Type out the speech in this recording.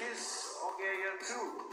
Kiss, too. The